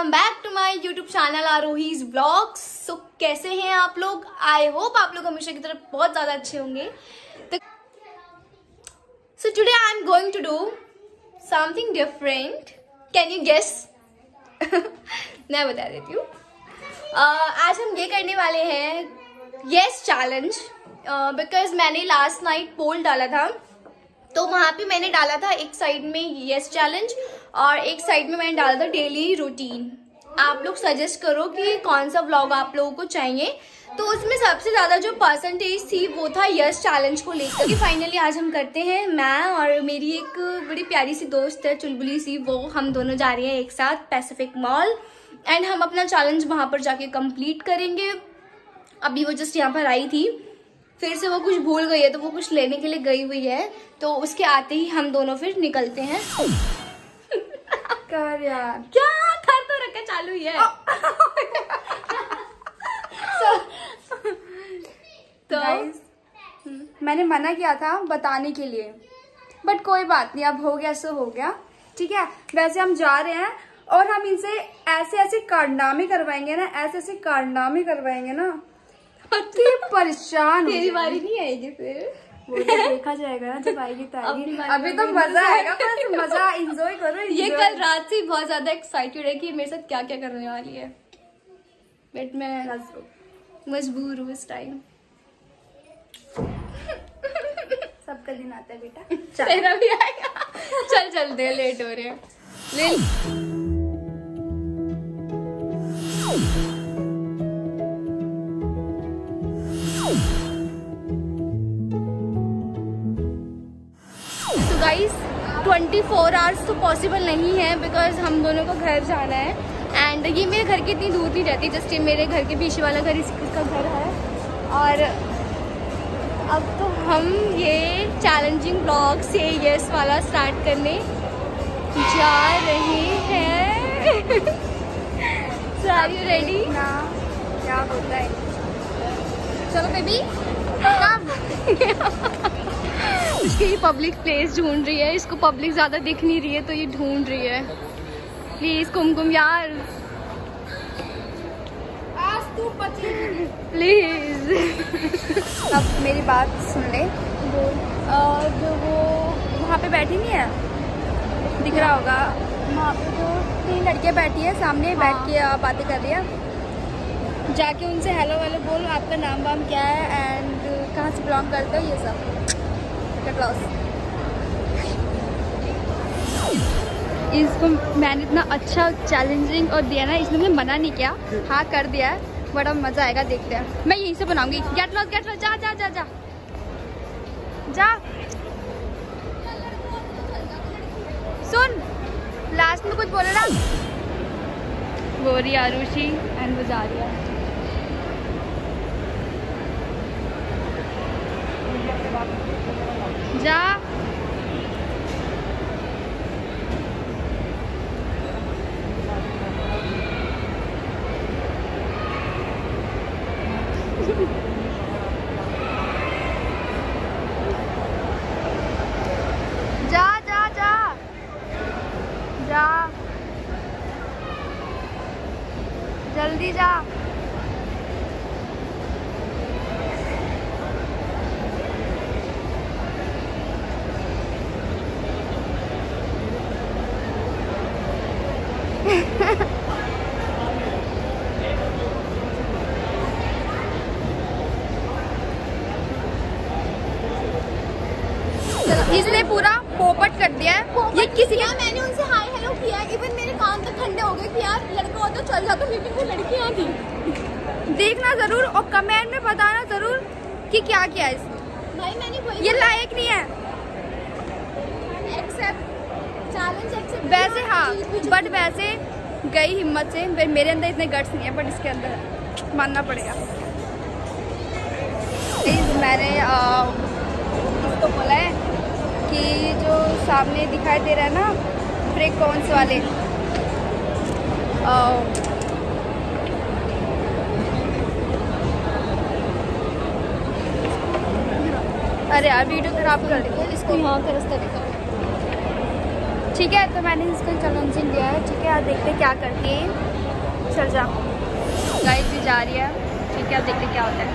Welcome back to my YouTube channel Arohi's blogs. So कैसे हैं आप लोग? आई होप आप लोग हमेशा की तरफ़ बहुत ज़्यादा अच्छे होंगे। तो so today I am going to do something different can you guess मैं बता देती हूँ। uh, आज हम ये करने वाले हैं येस चैलेंज बिकॉज़ मैंने लास्ट नाइट पोल डाला था। तो वहाँ पे मैंने डाला था एक साइड में यस चैलेंज और एक साइड में मैंने डाला था डेली रूटीन आप लोग सजेस्ट करो कि कौन सा ब्लॉग आप लोगों को चाहिए। तो उसमें सबसे ज़्यादा जो परसेंटेज थी वो था यस चैलेंज को लेकर। कि फाइनली आज हम करते हैं मैं और मेरी एक बड़ी प्यारी सी दोस्त है चुलबुली सी वो हम दोनों जा रहे हैं एक साथ पैसिफिक मॉल एंड हम अपना चैलेंज वहाँ पर जाके कंप्लीट करेंगे। अभी वो जस्ट यहाँ पर आई थी। फिर से वो कुछ भूल गई है तो वो कुछ लेने के लिए गई हुई है। तो उसके आते ही हम दोनों फिर निकलते हैं। कर यार। क्या? चालू ही है। so, तो Guys, मैंने मना किया था बताने के लिए। बट कोई बात नहीं अब हो गया सो हो गया। ठीक है? वैसे हम जा रहे हैं और हम इनसे ऐसे ऐसे कारनामे करवाएँगे ना ऐसे ऐसे कारनामे करवाएँगे ना। परेशान तेरी बारी नहीं आएगी फिर। देखा जाएगा जब आएगी तो आएगी। अभी तो मज़ा आएगा बस मज़ा इंजॉय करो ये कल रात से बहुत ज़्यादा एक्साइटेड है कि मेरे साथ क्या क्या करने वाली है। बट मैं मजबूर हूँ इस टाइम सबका दिन आता है बेटा। तेरा भी आएगा। चल चल दे लेट हो रहे हैं। ले। पॉसिबल नहीं है बिकॉज़ हम दोनों को घर जाना है. एंड ये मेरे घर की इतनी दूर नहीं रहती जस्ट ये मेरे घर के पीछे वाला घर इसका घर है. और अब तो हम ये चैलेंजिंग ब्लॉग से यस वाला स्टार्ट करने जा रहे हैं. आर यू रेडी क्या होता है? चलो बेबी ही पब्लिक प्लेस ढूंढ रही है। इसको पब्लिक ज़्यादा दिख नहीं रही है तो ये ढूंढ रही है। प्लीज़ कुमकुम यार। प्लीज़ अब मेरी बात सुन ले। जो वो वहाँ पे बैठी नहीं है? दिख रहा होगा। वहाँ पे जो तीन लड़कियाँ बैठी है सामने हाँ। बैठ के बातें कर रही है। जाके उनसे हेलो वेलो बोलो आपका नाम वाम क्या है एंड कहाँ से बिलोंग करते हो ये सब। इसको मैंने इतना अच्छा चैलेंजिंग और दिया ना, इसने मुझे मना नहीं किया। हाँ कर दिया है, बड़ा मज़ा आएगा, देखते हैं। मैं यहीं से बनाऊँगी। गेट लॉस गेट लॉस जा जा जा जा। जा। सुन लास्ट में कुछ बोले ना। रही आरुषि एंड वो जा रही है जा जा जा जा जा जल्दी जा इसने पूरा पोपट कर दिया है। ये किसी ने मैंने उनसे हाय हेलो किया इवन मेरे कान तक ठंडे हो गए कि यार लड़का होता चल जाता लेकिन वो लड़कियाँ थी। देखना ज़रूर और कमेंट में बताना ज़रूर कि क्या किया इसने। भाई मैंने वही ये लायक नहीं है। एक्सेप्ट चैलेंज एक्सेप्ट वैसे हाँ बट वैसे गई हिम्मत से। मेरे अंदर इतने गट्स नहीं है बट इसके अंदर मानना पड़ेगा। मैंने इसको बोला है कि जो सामने दिखाई दे रहा है ना फ्रेकॉन्स वाले। आ, अरे यार वीडियो खराब कर दी इसको यहाँ रास्ता दिखा ठीक है तो मैंने इसको चैलेंजिंग दिया है। ठीक है आज देखते क्या करती है। चल जा। गाइस भी जा रही है। ठीक है अब देखते क्या होता है।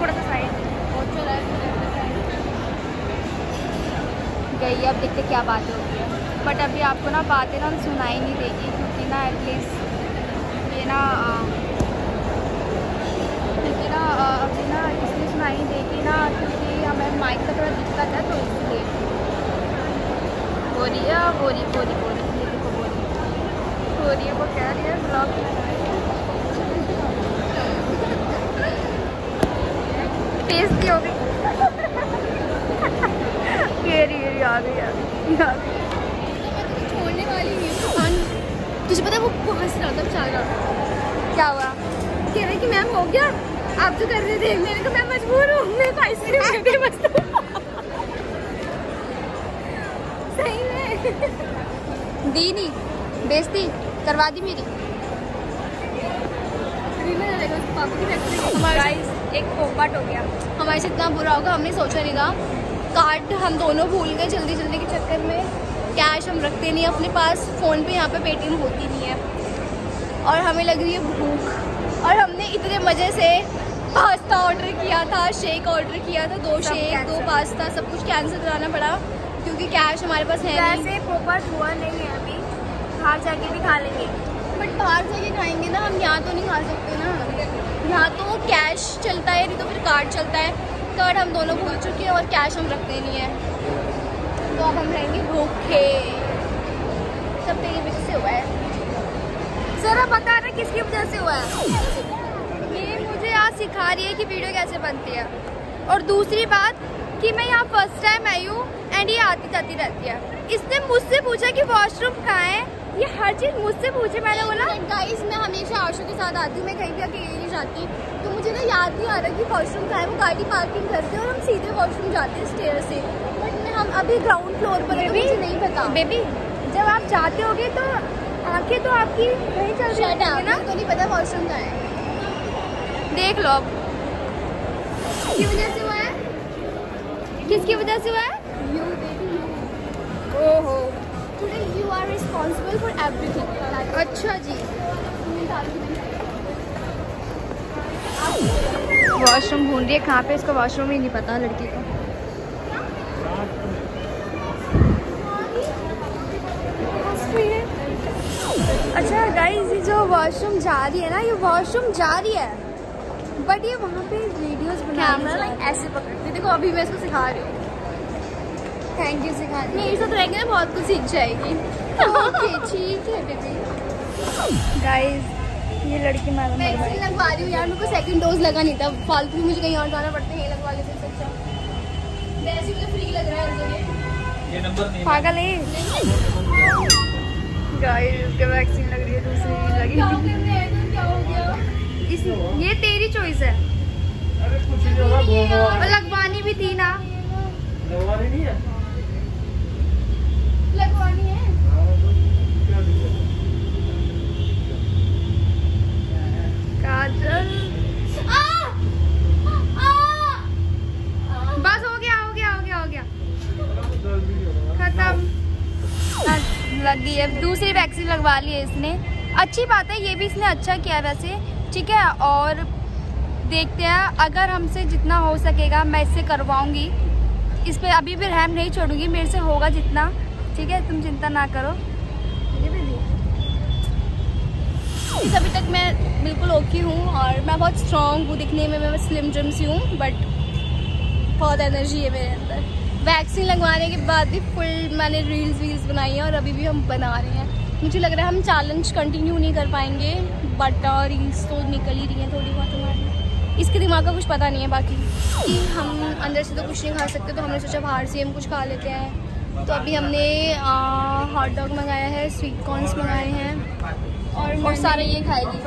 थोड़ा सा साइड गई अब देखते क्या बात होती है। बट अभी आपको ना बातें ना सुनाई नहीं देगी, क्योंकि ना एटलीस्ट ये ना क्योंकि ना अभी ना इसलिए सुनाई नहीं देगी ना क्योंकि हमें माइक का थोड़ा दिक्कत है तो इसलिए। बोरी है देखो बोरी बोरी है वो कह रही है ब्लॉग टेस्टी हो ये रही आ गई आ गई आ गई छोड़ने वाली नहीं तुझे पता वो हंस रहा था बेचारा। क्या हुआ? कह रहा कि मैम हो गया? आप जो कर रहे थे मैंने कहा मैं मजबूर हूँ मैं तो आइसक्रीम दे दी बस सही में। दी नहीं बेइज्जती करवा दी मेरी। पापा की फैक्ट्री हमारे एक पोपट हो गया। हमारे से इतना बुरा होगा हमने सोचा नहीं था। कार्ड हम दोनों भूल गए जल्दी जल्दी के चक्कर में। कैश हम रखते नहीं अपने पास फ़ोन पे यहाँ पे पेटीएम होती नहीं है। और हमें लग रही है भूख। और हमने इतने मज़े से पास्ता ऑर्डर किया था शेक ऑर्डर किया था दो शेक दो पास्ता सब कुछ कैंसिल कराना पड़ा क्योंकि कैश हमारे पास है नहीं। वैसे हुआ नहीं है अभी। बाहर जाके भी खा लेंगे। बट बाहर जाके खाएँगे ना हम यहाँ तो नहीं खा सकते ना। यहाँ तो कैश चलता है नहीं तो फिर कार्ड चलता है। कार्ड हम दोनों भूल चुके हैं और कैश हम रखते नहीं है। तो अब हम रहेंगे भूखे। सब तेरी वजह से हुआ है। जरा बता रहे किसकी वजह से हुआ है? ये मुझे आज सिखा रही है कि वीडियो कैसे बनती है। और दूसरी बात कि मैं यहाँ फ़र्स्ट टाइम आई हूँ एंड ये आती जाती रहती है। इसने मुझसे पूछा कि वॉशरूम कहाँ है? ये हर चीज़ मुझसे पूछे मैंने बोला गाइस मैं हमेशा आशा के साथ आती हूँ मैं कहीं भी अकेले नहीं जाती। तो मुझे ना याद नहीं आ रहा कि वॉशरूम कहाँ है वो गाड़ी पार्किंग करते हैं और हम सीधे वॉशरूम जाते हैं स्टेयर से। बट मैं हम अभी ग्राउंड फ्लोर पर है तो मुझे नहीं पता। बेबी जब आप जाते होगे तो आँखें तो आपकी वहीं चल रही है ना? तो नहीं पता वॉशरूम कहाँ है। देख लो अब। किसकी वजह से हुआ है? किसकी वजह से हुआ है? Responsible for everything. अच्छा जी। वॉशरूम ढूंढ रही है कहाँ पे इसका वॉशरूम ही नहीं पता लड़की को। अच्छा गाइस ये जो वॉशरूम जा रही है ना ये वॉशरूम जा रही है। बट ये वहाँ पे वीडियोस बना कैमरा लाइक ऐसे पकड़ती देखो अभी मैं इसको सिखा रही हूँ। थैंक यू सिखा दी मेरे साथ रहेंगे ना बहुत कुछ सीख जाएगी। ठीक है बेबी गाइस ये लड़की मालूम है। वैक्सीन लगवा रही हूँ यार मेरे को सेकंड डोज लगा नहीं था। फालतू में मुझे कहीं और जाना पड़ता है ये लगवा लेते अच्छा वैसे मुझे फ्री लग रहा है ये नंबर नहीं पागल है। गाइस इसके वैक्सीन लग रही है दूसरी लगी? क्या हो गया? इस ये तेरी चॉइस है। अरे कुछ नहीं होगा बोलो लगवानी भी थी ना। लगवानी नहीं है? लगवा ली है इसने। अच्छी बात है, ये भी इसने अच्छा किया वैसे, ठीक है? और देखते हैं, अगर हमसे जितना हो सकेगा, मैं इससे करवाऊँगी। इस पर अभी भी रहम नहीं छोड़ूँगी, मेरे से होगा जितना, ठीक है? तुम चिंता ना करो। अभी तक मैं बिल्कुल ओके हूँ, और मैं बहुत स्ट्रांग हूँ दिखने में, मैं स्लिम ड्रिम सी हूँ बट बहुत एनर्जी है मेरे अंदर। वैक्सीन लगवाने के बाद भी फुल मैंने रील्स वील्स बनाई हैं, और अभी भी हम बना रहे हैं। मुझे लग रहा है हम चैलेंज कंटिन्यू नहीं कर पाएँगे बट रील्स तो निकल ही रही हैं थोड़ी बहुत हमारी इसके दिमाग का कुछ पता नहीं है बाकी। कि हम अंदर से तो कुछ नहीं खा सकते तो हमने सोचा बाहर से हम कुछ खा लेते हैं। तो अभी हमने हॉट डॉग मंगाया है स्वीट कॉर्नस मंगाए हैं। और और सारा ये खाएगी।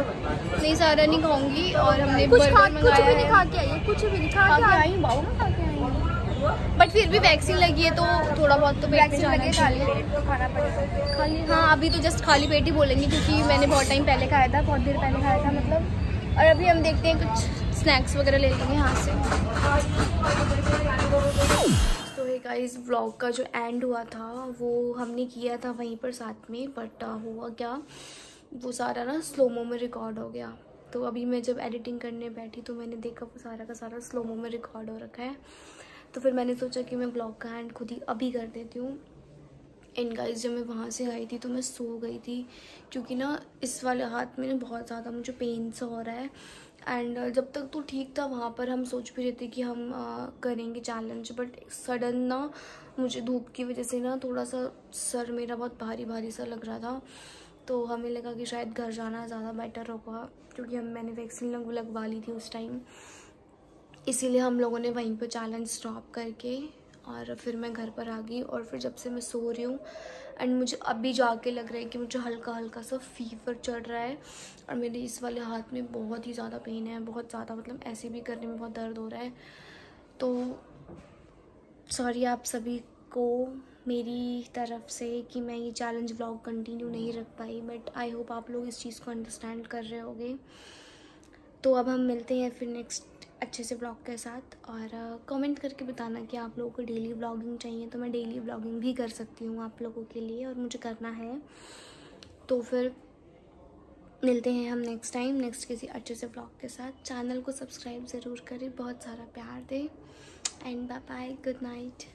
नहीं सारा नहीं खाऊँगी। और हमने कुछ खा बर्गर कुछ मंगाया भी नहीं खा के आई कुछ भी नहीं खा के आई। बाबू खा के आई। हूँ बट फिर भी वैक्सीन लगी है तो थोड़ा बहुत तो पेट में वैक्सीन जाना लगे खाली पेट तो खाना पड़ेगा। खाली हाँ अभी तो जस्ट खाली पेट ही बोलेंगे क्योंकि मैंने बहुत टाइम पहले खाया था बहुत देर पहले खाया था मतलब। और अभी हम देखते हैं कुछ स्नैक्स वगैरह ले लेंगे यहाँ से। तो गाइस व्लॉग का जो एंड हुआ था वो हमने किया था वहीं पर साथ में बट हुआ क्या? वो सारा ना स्लोमो में रिकॉर्ड हो गया। तो अभी मैं जब एडिटिंग करने बैठी तो मैंने देखा वो सारा का सारा स्लोमो में रिकॉर्ड हो रखा है। तो फिर मैंने सोचा कि मैं ब्लॉग का एंड खुद ही अभी कर देती हूँ। एंड गाइस जब मैं वहाँ से आई थी तो मैं सो गई थी क्योंकि ना इस वाले हाथ में ना बहुत ज़्यादा मुझे पेन सा हो रहा है। एंड जब तक तो ठीक था वहाँ पर हम सोच भी रहे थे कि हम आ, करेंगे चैलेंज बट सडन ना मुझे धूप की वजह से ना थोड़ा सा सर मेरा बहुत भारी भारी सा लग रहा था। तो हमें लगा कि शायद घर जाना ज़्यादा बेटर होगा क्योंकि हम मैंने वैक्सीन लगवा ली थी उस टाइम इसीलिए हम लोगों ने वहीं पर चैलेंज स्टॉप करके और फिर मैं घर पर आ गई और फिर जब से मैं सो रही हूँ एंड मुझे अभी जाके लग रहा है कि मुझे हल्का हल्का सा फीवर चढ़ रहा है और मेरे इस वाले हाथ में बहुत ही ज़्यादा पेन है, बहुत ज़्यादा मतलब ऐसे भी करने में बहुत दर्द हो रहा है। तो सॉरी आप सभी को मेरी तरफ़ से कि मैं ये चैलेंज ब्लॉग कंटिन्यू नहीं रख पाई बट आई होप आप लोग इस चीज़ को अंडरस्टैंड कर रहे होगे। तो अब हम मिलते हैं फिर नेक्स्ट अच्छे से ब्लॉग के साथ और कमेंट करके बताना कि आप लोगों को डेली ब्लॉगिंग चाहिए तो मैं डेली ब्लॉगिंग भी कर सकती हूँ आप लोगों के लिए और मुझे करना है। तो फिर मिलते हैं हम नेक्स्ट टाइम नेक्स्ट किसी अच्छे से ब्लॉग के साथ। चैनल को सब्सक्राइब ज़रूर करें, बहुत सारा प्यार दें। And bye bye good night